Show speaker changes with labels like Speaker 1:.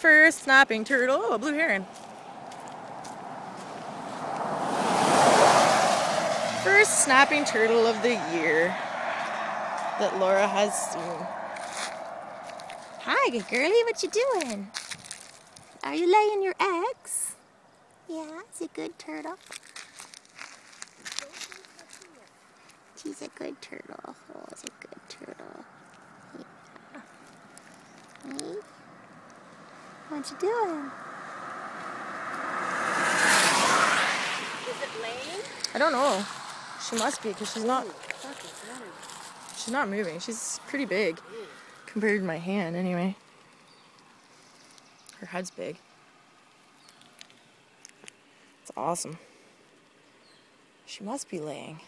Speaker 1: First snapping turtle. Oh, a blue heron. First snapping turtle of the year that Laura has seen.
Speaker 2: Hi, good girlie. What you doing? Are you laying your eggs? Yeah, it's a good turtle. She's a good turtle. Oh, it's a good turtle. Yeah. Hey? What you doing? Is it laying?
Speaker 1: I don't know. She must be because she's not. She's not moving. She's pretty big compared to my hand, anyway. Her head's big. It's awesome. She must be laying.